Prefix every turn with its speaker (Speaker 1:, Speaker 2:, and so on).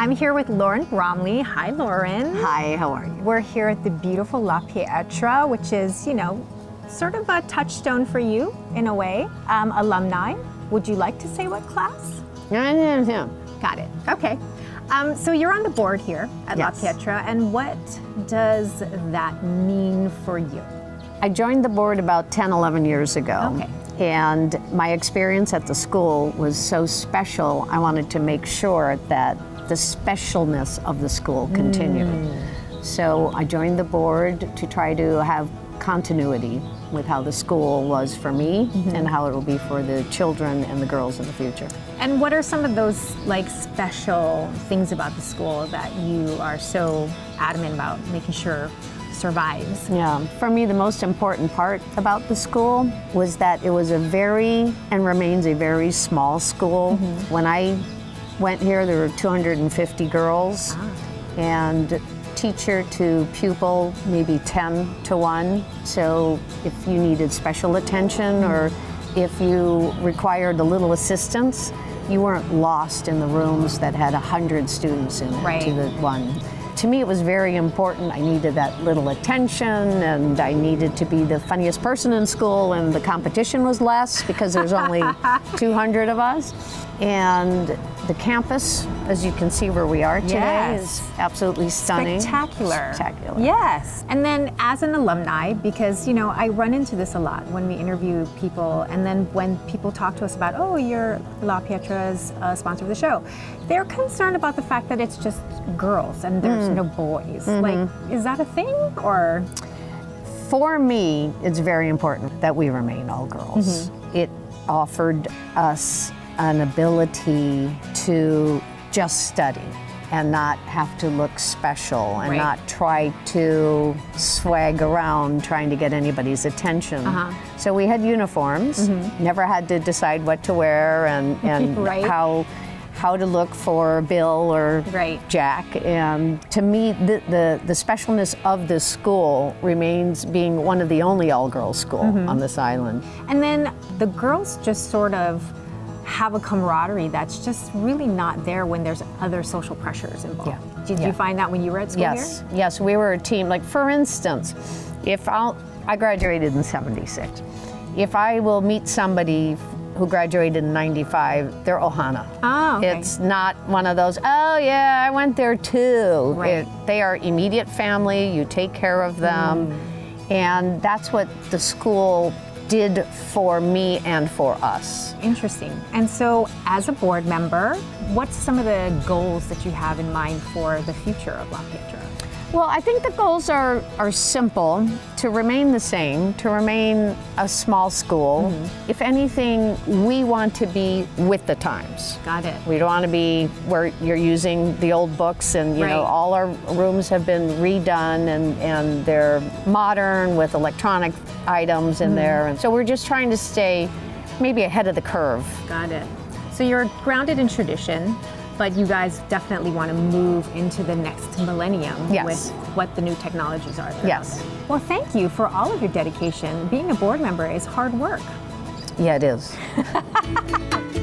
Speaker 1: I'm here with Lauran Bromley. Hi, Lauran.
Speaker 2: Hi, how are you?
Speaker 1: We're here at the beautiful La Pietra, which is, you know, sort of a touchstone for you in a way. Um, alumni. Would you like to say what class?
Speaker 2: Yeah.
Speaker 1: Got it. Okay. Um, so you're on the board here at
Speaker 2: Yes.
Speaker 1: La Pietra, and what does that mean for you?
Speaker 2: I joined the board about 10, 11 years ago.
Speaker 1: Okay.
Speaker 2: And my experience at the school was so special, I wanted to make sure that the specialness of the school continued. Mm. So I joined the board to try to have continuity with how the school was for me mm-hmm. and how it will be for the children and the girls in the future.
Speaker 1: And what are some of those like special things about the school that you are so adamant about making sure survives?
Speaker 2: Yeah, for me, the most important part about the school was that it was a very and remains a very small school. Mm-hmm. When I went here, there were 250 girls, ah. and teacher to pupil, maybe 10 to 1. So if you needed special attention mm-hmm. or if you required a little assistance, you weren't lost in the rooms that had 100 students in it
Speaker 1: Right.
Speaker 2: to the one. To me, it was very important. I needed that little attention, and I needed to be the funniest person in school, and the competition was less because there's only 200 of us. And the campus, as you can see where we are today,
Speaker 1: Yes.
Speaker 2: is absolutely stunning.
Speaker 1: Spectacular.
Speaker 2: Spectacular.
Speaker 1: Yes. And then as an alumni, because you know, I run into this a lot when we interview people, and then when people talk to us about, oh, you're La Pietra's uh, sponsor of the show, they're concerned about the fact that it's just girls and there's
Speaker 2: Mm.
Speaker 1: no boys.
Speaker 2: Mm-hmm.
Speaker 1: Like, is that a thing or?
Speaker 2: For me, it's very important that we remain all girls. It offered us an ability to just study and not have to look special and
Speaker 1: Right.
Speaker 2: not try to swag around trying to get anybody's attention. Uh-huh. So we had uniforms, mm-hmm. never had to decide what to wear and, and
Speaker 1: Right.
Speaker 2: how how to look for Bill or
Speaker 1: Right.
Speaker 2: Jack. And to me, the, the, the specialness of this school remains being one of the only all girls school mm-hmm. on this island.
Speaker 1: And then the girls just sort of have a camaraderie that's just really not there when there's other social pressures involved.
Speaker 2: Yeah.
Speaker 1: Did
Speaker 2: Yeah.
Speaker 1: you find that when you were at school
Speaker 2: Yes,
Speaker 1: here?
Speaker 2: yes, we were a team. Like for instance, if I'll, I graduated in '76. If I will meet somebody who graduated in '95, they're Ohana.
Speaker 1: Oh, okay.
Speaker 2: It's not one of those. Oh yeah, I went there too.
Speaker 1: Right.
Speaker 2: It- they are immediate family. You take care of them,
Speaker 1: Mm.
Speaker 2: and that's what the school did for me and for us.
Speaker 1: Interesting. And so, as a board member, what's some of the goals that you have in mind for the future of La Pietra?
Speaker 2: Well, I think the goals are, are simple to remain the same, to remain a small school.
Speaker 1: Mm-hmm.
Speaker 2: If anything, we want to be with the times.
Speaker 1: Got it.
Speaker 2: We don't want to be where you're using the old books and you know all our rooms have been redone and, and they're modern with electronic items in
Speaker 1: Mm-hmm.
Speaker 2: there. And so we're just trying to stay maybe ahead of the curve.
Speaker 1: Got it. So, you're grounded in tradition, but you guys definitely want to move into the next millennium
Speaker 2: Yes.
Speaker 1: with what the new technologies are. out
Speaker 2: Yes.
Speaker 1: Well, thank you for all of your dedication. Being a board member is hard work.
Speaker 2: Yeah, it is.